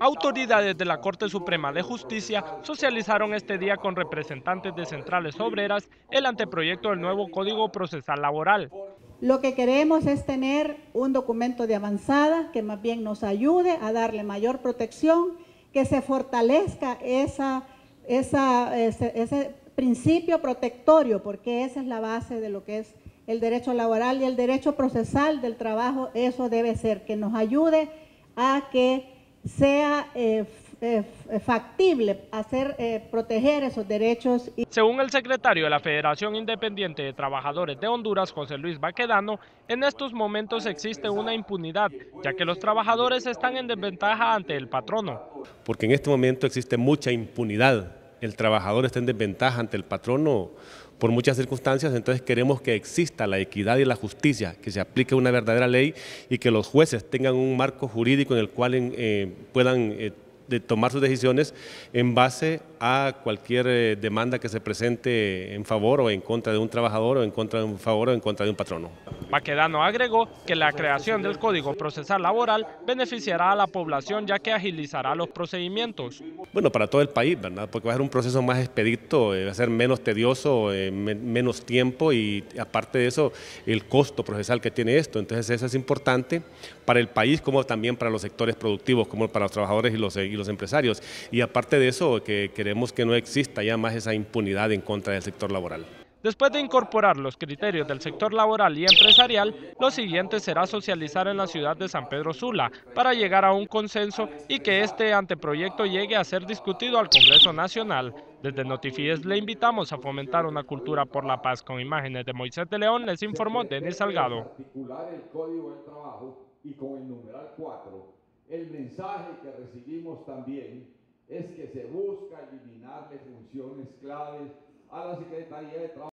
Autoridades de la Corte Suprema de Justicia socializaron este día con representantes de centrales obreras el anteproyecto del nuevo Código Procesal Laboral. Lo que queremos es tener un documento de avanzada que más bien nos ayude a darle mayor protección, que se fortalezca ese, ese principio protectorio, porque esa es la base de lo que es el derecho laboral y el derecho procesal del trabajo, eso debe ser, que nos ayude a que sea eh, eh, factible hacer eh, proteger esos derechos. Según el secretario de la Federación Independiente de Trabajadores de Honduras, José Luis Baquedano, en estos momentos existe una impunidad, ya que los trabajadores están en desventaja ante el patrono. Porque en este momento existe mucha impunidad el trabajador está en desventaja ante el patrono por muchas circunstancias, entonces queremos que exista la equidad y la justicia, que se aplique una verdadera ley y que los jueces tengan un marco jurídico en el cual eh, puedan eh, tomar sus decisiones en base a cualquier eh, demanda que se presente en favor o en contra de un trabajador o en contra de un favor o en contra de un patrono. Maquedano agregó que la creación del Código Procesal Laboral beneficiará a la población ya que agilizará los procedimientos. Bueno, para todo el país, ¿verdad? Porque va a ser un proceso más expedito, eh, va a ser menos tedioso, eh, menos tiempo y aparte de eso, el costo procesal que tiene esto. Entonces eso es importante para el país como también para los sectores productivos, como para los trabajadores y los, y los empresarios. Y aparte de eso, que queremos que no exista ya más esa impunidad en contra del sector laboral. Después de incorporar los criterios del sector laboral y empresarial, lo siguiente será socializar en la ciudad de San Pedro Sula para llegar a un consenso y que este anteproyecto llegue a ser discutido al Congreso Nacional. Desde Notifides le invitamos a fomentar una cultura por la paz con imágenes de Moisés de León, les informó Denis Salgado. El mensaje que recibimos también es que se busca eliminarle funciones claves a la Secretaría de Trabajo.